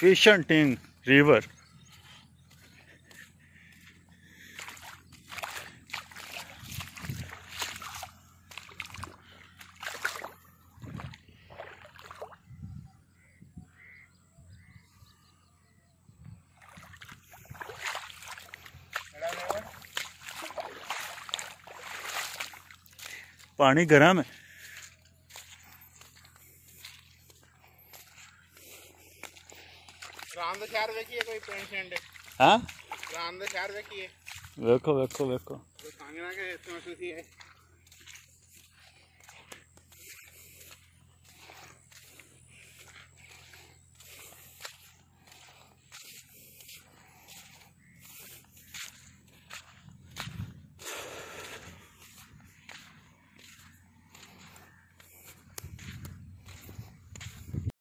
Fish hunting river पानी गर्म है। राम शहर देखिए कोई पेशेंट हाँ? राम शहर देखिए वेखो वेखो वेखो। तो सांगना के इसमें है